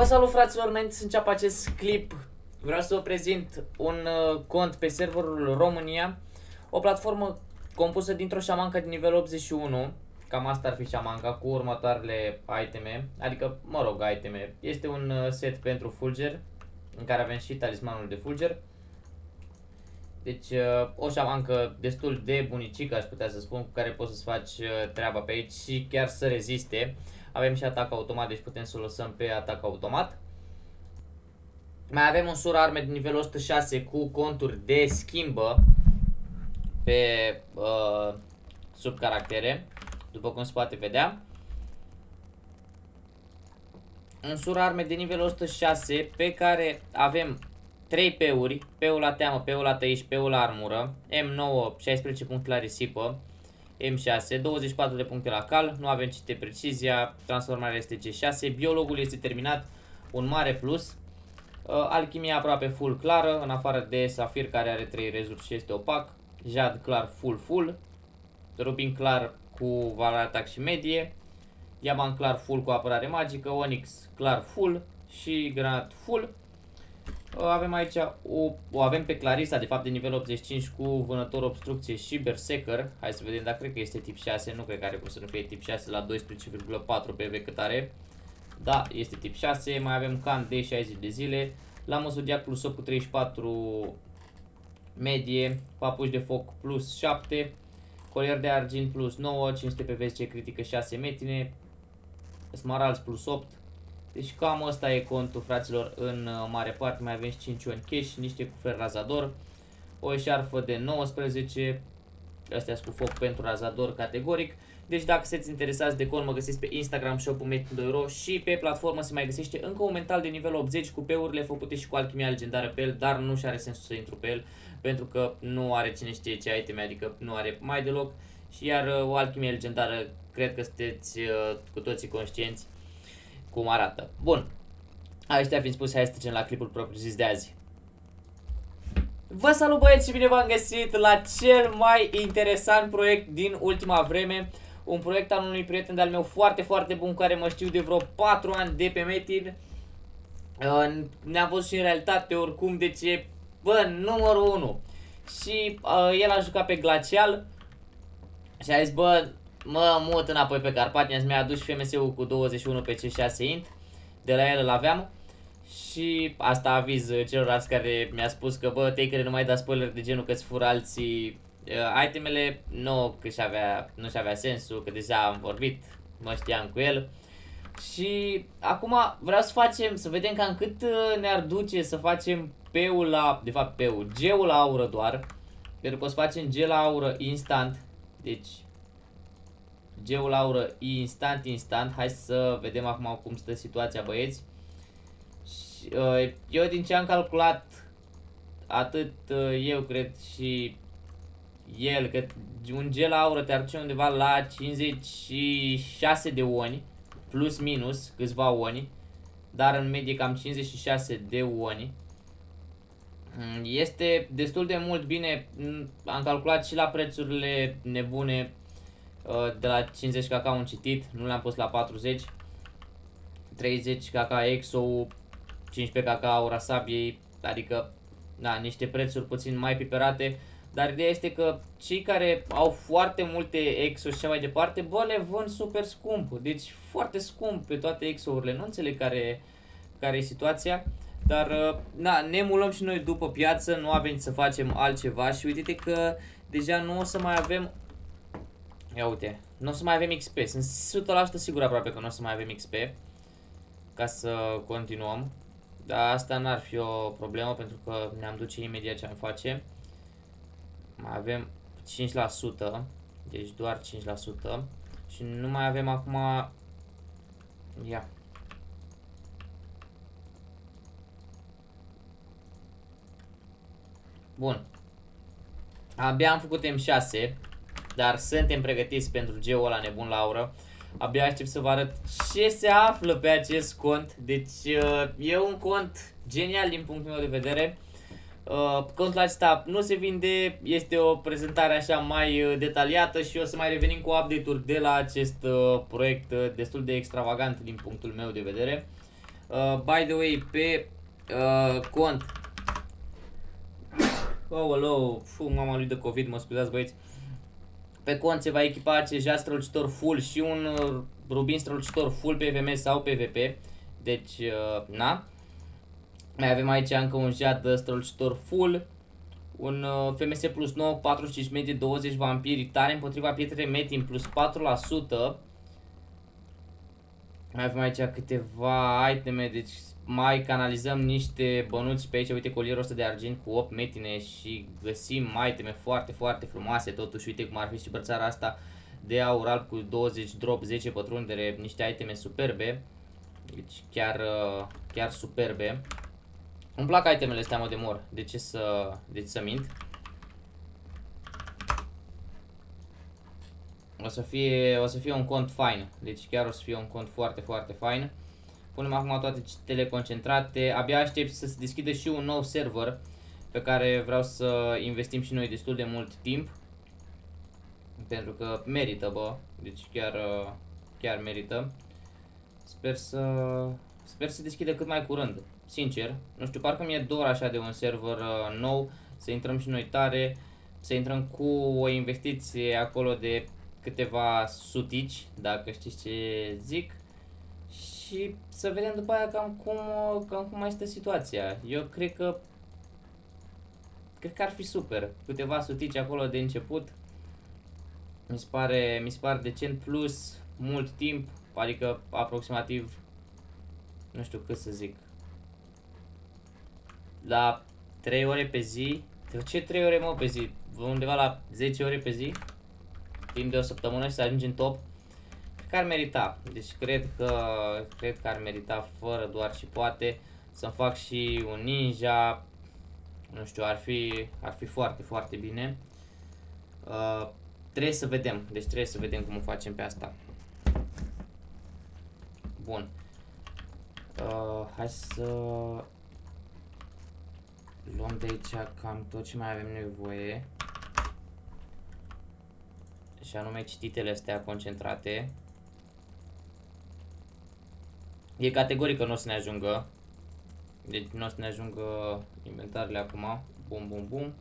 Vă salut fraților, înainte să înceapă acest clip Vreau să vă prezint un uh, cont pe serverul România O platformă compusă dintr-o șamancă din nivel 81 Cam asta ar fi șamanca cu următoarele iteme Adică, mă rog, iteme. Este un uh, set pentru fulger În care avem și talismanul de fulger. Deci uh, o șamancă destul de bunicică aș putea să spun Cu care poți să-ți faci uh, treaba pe aici și chiar să reziste avem și atac automat, deci putem să o lăsăm pe atac automat. Mai avem un sur arme de nivel 106 cu conturi de schimbă pe uh, sub caractere, după cum se poate vedea. Un sur arme de nivel 106 pe care avem 3 peuri, peul la teamă, peul la tăiș, peul la armură, M9, 16 puncte la risipă, M6, 24 de puncte la cal, nu avem cite precizia, transformarea este G6, biologul este terminat, un mare plus, uh, alchimia aproape full clară, în afară de safir care are 3 rezuri și este opac, jad clar full full, rubin clar cu valoare atac și medie, diamant clar full cu apărare magică, onyx clar full și granat full, avem aici o, o avem pe Clarisa, de fapt de nivel 85 cu vânător obstrucție și berserker. Hai să vedem dacă cred că este tip 6, nu cred că are cum să nu fie tip 6 la 12,4 PV cât are. Da, este tip 6, mai avem can de 60 de zile. La Zodiac plus 8 cu 34 medie, papuși de foc plus 7, colier de argint plus 9, 500 PV ce critică 6 metine, smaralds plus 8, deci cam asta e contul, fraților, în uh, mare parte. Mai avem și 5 oni cash, niște cufre razador, o eșarfă de 19, astea cu foc pentru razador categoric. Deci dacă sunteți interesați de con, mă găsiți pe Instagram shop-ul Metin și pe platformă se mai găsește încă un mental de nivel 80 cu peurile făcute și cu alchimia legendară pe el, dar nu și are sens să intru pe el pentru că nu are cine știe ce iteme, adică nu are mai deloc. Și iar uh, o alchimie legendară, cred că sunteți uh, cu toții conștienți, cum arată. Bun. Aștia fiind spus, hai să trecem la clipul propriu zis de azi. Vă salut băieți și bine v-am găsit la cel mai interesant proiect din ultima vreme. Un proiect al unui prieten de-al meu foarte, foarte bun, care mă știu de vreo 4 ani de pe Metin. Ne-am văzut și în realitate oricum, deci e, bă, numărul 1. Și uh, el a jucat pe Glacial și a zis, bă, mă mut înapoi pe Carpatnia, mi-a adus FMS-ul cu 21 pe C6 int, de la el îl aveam. Și asta aviz celorlalți care mi-a spus că bă, take nu mai da spoiler de genul că-ți fură alții uh, itemele, nu că și avea, nu și avea sensul, că deja am vorbit, mă știam cu el. Și acum vreau să facem, să vedem cam cât uh, ne-ar duce să facem peul la, de fapt peul, geul la aură doar. Pentru că o să facem gel la aură instant, deci Geul aură instant, instant. Hai să vedem acum cum stă situația, băieți. Uh, eu din ce am calculat, atât uh, eu cred și el, că un gel aură te aduce undeva la 56 de oni, plus minus câțiva oni, dar în medie cam 56 de oni. Mm, este destul de mult bine, mm, am calculat și la prețurile nebune Uh, de la 50 kk un citit, nu le-am pus la 40. 30 kk EXO, 15 kk aura sabiei, adică da, niște prețuri puțin mai piperate. Dar ideea este că cei care au foarte multe EXO și mai departe, bă, le vând super scump. Deci foarte scump pe toate EXO-urile. Nu înțeleg care, care e situația. Dar, uh, na, ne mulăm și noi după piață, nu avem să facem altceva și uite că deja nu o să mai avem Ia uite, nu o să mai avem XP. Sunt 100% sigur aproape că nu o să mai avem XP. Ca să continuăm. Dar asta n-ar fi o problemă pentru că ne-am duce imediat ce am face. Mai avem 5%. Deci doar 5%. Și nu mai avem acum... Ia. Bun. Abia am făcut M6 dar suntem pregătiți pentru geul ăla nebun Laura. Abia aștept să vă arăt ce se află pe acest cont. Deci uh, e un cont genial din punctul meu de vedere. Uh, contul acesta nu se vinde, este o prezentare așa mai uh, detaliată și o să mai revenim cu update-uri de la acest uh, proiect uh, destul de extravagant din punctul meu de vedere. Uh, by the way, pe uh, cont Oh, fu, mama lui de COVID, mă scuzați băieți. Pe cont se va echipa acest jas strălucitor full și un uh, rubin strălucitor full PVM sau PVP. Deci, uh, na. Mai avem aici încă un jad strălucitor full. Un uh, FMS plus 9, 45 medie, 20 vampiri tare împotriva pietre metin plus 4%. Mai avem aici câteva iteme, deci mai canalizăm niște bănuți pe aici, uite colierul ăsta de argint cu 8 metine și găsim iteme foarte, foarte frumoase totuși, uite cum ar fi și brățara asta de aur alb cu 20 drop, 10 pătrundere, niște iteme superbe, deci chiar, chiar superbe. Îmi plac itemele astea, mă de mor, de ce să, de ce să mint? O să fie, o să fie un cont fain, deci chiar o să fie un cont foarte, foarte fain. Punem acum toate citele concentrate. Abia aștept să se deschide și un nou server pe care vreau să investim și noi destul de mult timp. Pentru că merită, bă. Deci chiar, chiar merită. Sper să, sper să deschide cât mai curând. Sincer, nu știu, parcă mi-e dor așa de un server uh, nou, să intrăm și noi tare, să intrăm cu o investiție acolo de câteva sutici, dacă știți ce zic și să vedem după aia cam cum, cam cum mai este situația. Eu cred că cred că ar fi super. Câteva sutici acolo de început. Mi se pare, mi se pare decent plus mult timp, adică aproximativ nu știu cât să zic. La 3 ore pe zi. De ce 3 ore mă pe zi? Undeva la 10 ore pe zi? Timp de o săptămână și să ajungi în top că ar merita. Deci cred că, cred că ar merita fără doar și poate să fac și un ninja. Nu știu, ar fi, ar fi foarte, foarte bine. Uh, trebuie să vedem. Deci trebuie să vedem cum o facem pe asta. Bun. Uh, hai să luăm de aici cam tot ce mai avem nevoie. Și anume cititele astea concentrate. E categoric că nu o să ne ajungă. Deci nu o să ne ajungă inventarele acum. Bum, bum, bum.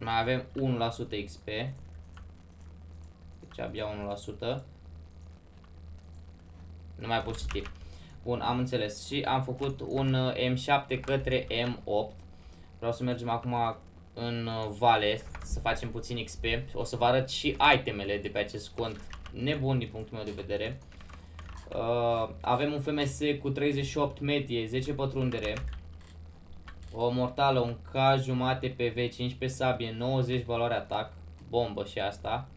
Mai avem 1% XP. Deci abia 1%. Nu mai pot citi. Bun, am înțeles. Și am făcut un M7 către M8. Vreau să mergem acum în uh, vale să facem puțin XP. O să vă arăt și itemele de pe acest cont nebun din punctul meu de vedere. Uh, avem un FMS cu 38 medie, 10 pătrundere. O mortală, un K jumate PV, 15 sabie, 90 valoare atac. Bombă și asta.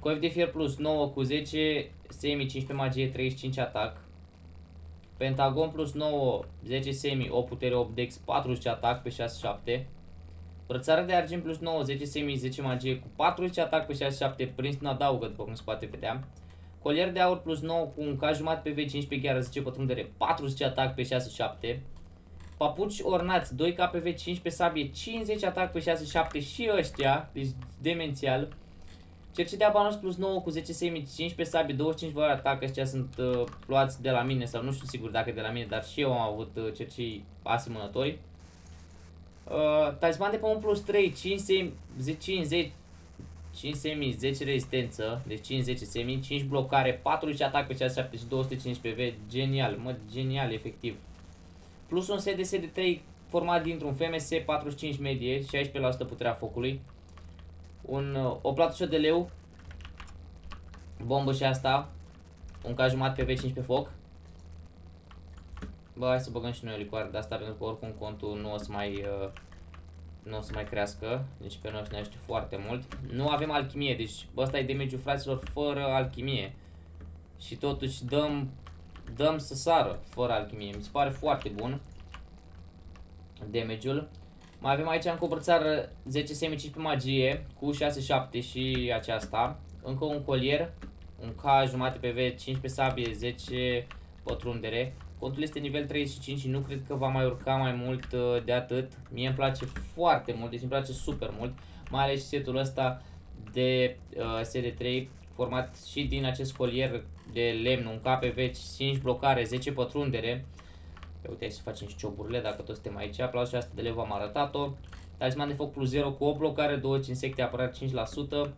Coif de fier plus 9 cu 10, semi 15 magie, 35 atac. Pentagon plus 9, 10 semi, 8 putere, 8 dex, 40 atac pe 6-7. Brățară de argint plus 9, 10 semi, 10 magie cu 40 atac pe 6-7, prins nu adaugă după cum se poate vedea. Colier de aur plus 9 cu un K jumătate pe V15 chiar 10 pătrundere, 40 atac pe 6-7. Papuci ornați, 2K pe V15 sabie, 50 atac pe 6-7 și ăștia, deci demențial. Cerci de abanos plus 9 cu 10 semi, 15 sabie, 25 valoare atac, ăștia sunt uh, luați de la mine sau nu știu sigur dacă de la mine, dar și eu am avut uh, cercii asemănători. Uh, talisman de pământ plus 3, 5 semi, 5, 10, 5 semi, 10 rezistență, deci 5, 10 semi, 5 blocare, 40 atac pe 6, 7 și 215 PV, genial, mă, genial, efectiv. Plus un SDS de 3 format dintr-un FMS 45 medie, 16% puterea focului. Un, uh, o platușă de leu, bombă și asta, un ca jumătate pe V5 pe foc. Bă, hai să băgăm și noi o licoare de asta pentru că oricum contul nu o să mai, uh, nu o să mai crească. Deci pe noi o să ne ajute foarte mult. Nu avem alchimie, deci ăsta e damage fraților fără alchimie. Și totuși dăm, dăm să sară fără alchimie. Mi se pare foarte bun damage-ul. Mai avem aici încă o brățară 10 semi pe magie cu 6-7 și aceasta. Încă un colier, un K jumate pe V, 15 sabie, 10 pătrundere. Contul este nivel 35 și nu cred că va mai urca mai mult uh, de atât. Mie îmi place foarte mult, deci îmi place super mult. mai ales și setul ăsta de uh, SD3 format și din acest colier de lemn, un KPV, 5 blocare, 10 pătrundere. Pe uite, hai să facem și cioburile, dacă toți suntem aici. Aplausul și asta de lev am arătat-o. Talisman de foc plus 0 cu o blocare, 2 insecte, apărare 5%.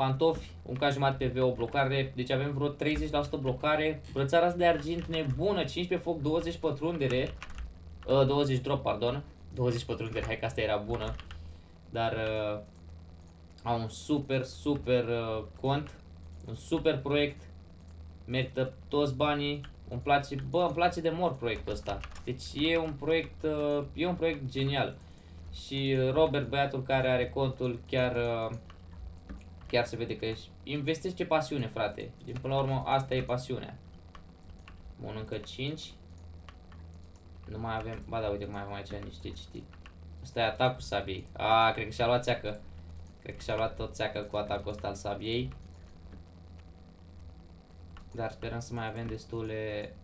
Pantofi, un ca jumătate PV, o blocare, deci avem vreo 30% blocare. Brățara asta de argint nebună, 15 foc, 20 pătrundere. Uh, 20 drop, pardon. 20 pătrundere, hai că asta era bună. Dar uh, au un super, super uh, cont, un super proiect, merită toți banii, îmi place, bă, îmi place de mor proiectul ăsta. Deci e un proiect, uh, e un proiect genial. Și Robert, băiatul care are contul, chiar, uh, chiar se vede că investește pasiune, frate. Din până la urmă, asta e pasiunea. Bun, încă 5. Nu mai avem, ba da, uite că mai avem aici niște citit. Asta e atacul sabiei. A, cred că și-a luat țeacă. Cred că și-a luat tot țeacă cu atacul ăsta al sabiei. Dar sperăm să mai avem destule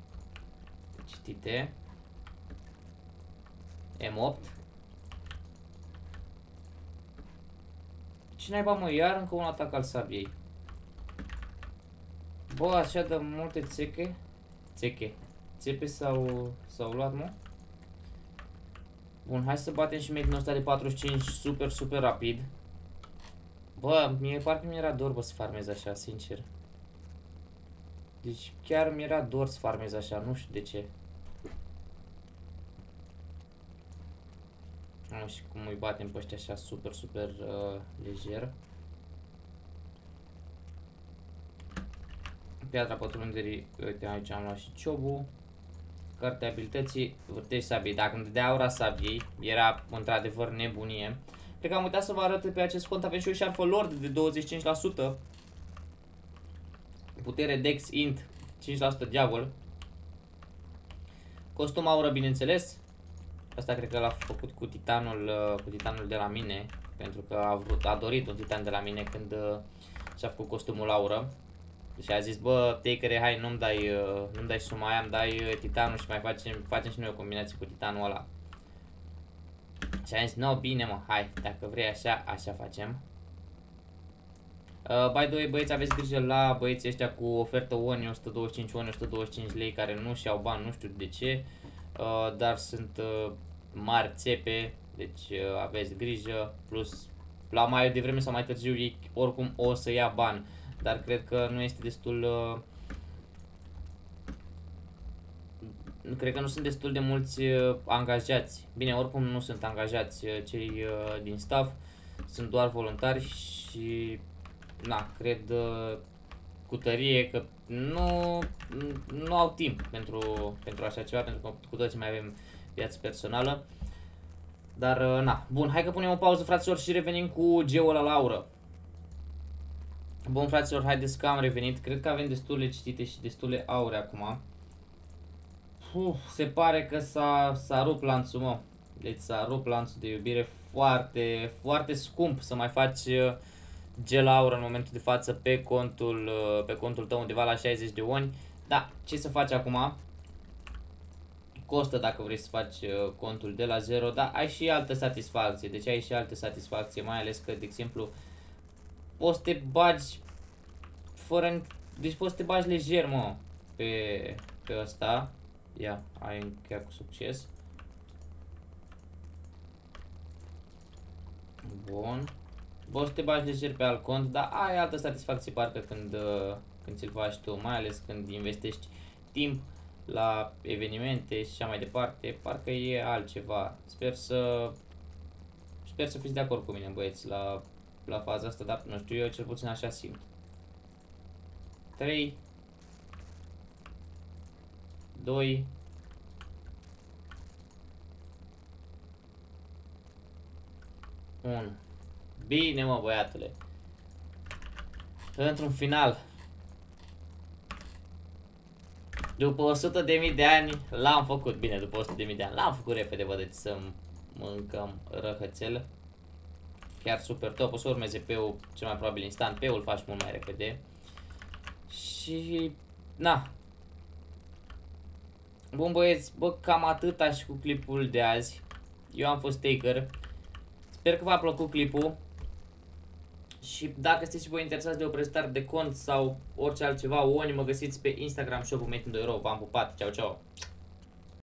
citite. M8. Ce naiba mă, iar încă un atac al sabiei. Bă, așa de multe țeche. Țeche. Țepe s-au luat, mă? Bun, hai să batem și mediul ăsta de 45 super, super rapid. Bă, mie parcă mi-era dor, bă, să farmez așa, sincer. Deci chiar mi-era dor să farmez așa, nu știu de ce. Nu știu cum îi batem pe ăștia așa super, super uh, lejer. Piatra pătrunderii, uite aici am luat și ciobul. Cartea abilității, vârtej sabiei. Dacă îmi dădea aura sabiei, era într-adevăr nebunie. Cred că am uitat să vă arăt pe acest cont, avem și o șarfă lord de 25%. Putere Dex Int, 5% diavol. Costum aură, bineînțeles. Asta cred că l-a făcut cu titanul, uh, cu titanul de la mine. Pentru că a, vrut, a dorit un titan de la mine când uh, și-a făcut costumul aură. Și a zis, bă, take hai, nu-mi dai, uh, nu dai suma aia, îmi dai titanul și mai facem, facem și noi o combinație cu titanul ăla. Și am zis, no, bine mă, hai, dacă vrei așa, așa facem. Uh, by the way, băieți, aveți grijă la băieții ăștia cu ofertă ONI 125 ONI 125 lei care nu și-au bani, nu știu de ce, uh, dar sunt uh, mari țepe, deci uh, aveți grijă, plus la mai devreme sau mai târziu ei oricum o să ia bani, dar cred că nu este destul uh, cred că nu sunt destul de mulți uh, angajați. Bine, oricum nu sunt angajați uh, cei uh, din staff, sunt doar voluntari și na, cred cu tărie că nu, nu au timp pentru, pentru așa ceva, pentru că cu toții mai avem viață personală. Dar, na, bun, hai că punem o pauză, fraților, și revenim cu geul la Laură. Bun, fraților, haideți că am revenit. Cred că avem destule citite și destule aure acum. Uf, se pare că s-a rupt lanțul, mă. Deci s-a rupt lanțul de iubire foarte, foarte scump să mai faci uh, gel aur în momentul de față pe contul, uh, pe contul tău undeva la 60 de oni. Da, ce să faci acum? Costă dacă vrei să faci uh, contul de la 0, dar ai și altă satisfacție. Deci ai și altă satisfacție, mai ales că, de exemplu, poți să te bagi fără... Deci poți să te bagi lejer, mă, pe, pe ăsta. Ia, ai încheiat cu succes. Bun. Poți să te bagi lejer pe alt cont, dar ai altă satisfacție parcă când, uh, când ți-l faci tu, mai ales când investești timp la evenimente și așa mai departe, parcă e altceva. Sper să sper să fiți de acord cu mine, băieți, la, la faza asta, dar nu știu, eu cel puțin așa simt. 3 2 1 Bine, mă, băiatule. Într-un final. După 100 de mii de ani l-am făcut. Bine, după 100 de mii de ani l-am făcut repede, vă deci să mâncăm răhățel. Chiar super top. O să urmeze pe-ul cel mai probabil instant. Pe-ul faci mult mai repede. Și... Na, Bun băieți, bă, cam atât și cu clipul de azi. Eu am fost Taker. Sper că v-a plăcut clipul. Și dacă sunteți și voi interesați de o prezentare de cont sau orice altceva, oni mă găsiți pe Instagram shop-ul Metin 2 V-am pupat, ceau ceau!